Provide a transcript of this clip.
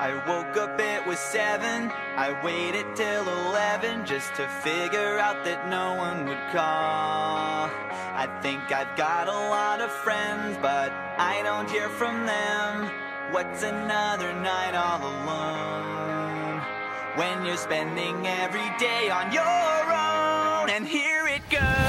I woke up, it was seven. I waited till eleven just to figure out that no one would call. I think I've got a lot of friends, but I don't hear from them. What's another night all alone? When you're spending every day on your own, and here it goes.